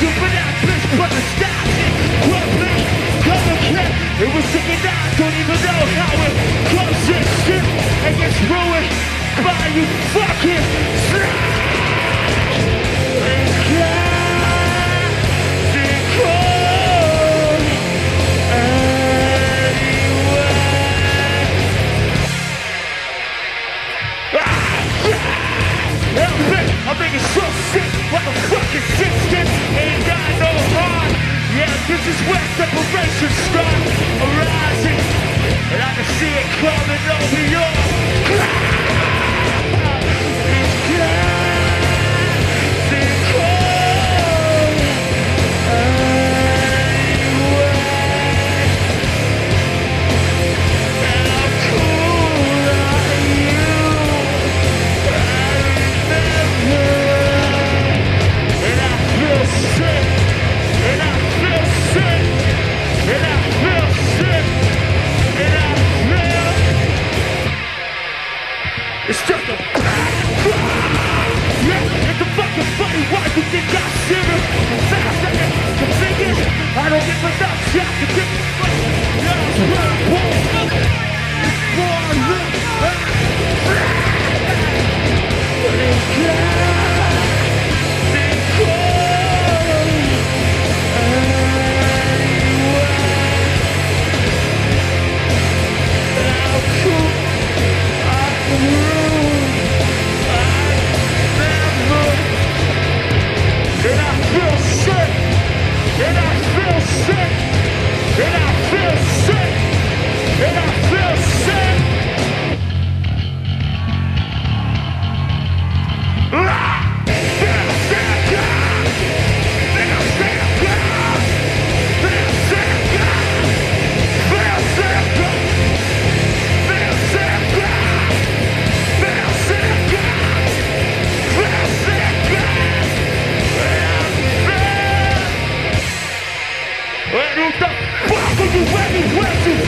You that bitch, but the stars it. Don't even know how it comes this shit and ruined by you fucking anyway. I'm making so sick, what the fuck this is where separation starts arising. And I can see it coming over it's just a yeah, it's a fucking funny why you think serious. Second, second, the thing is, I don't give shit the fuck. Yeah, Era o tapaco do Hélio Edson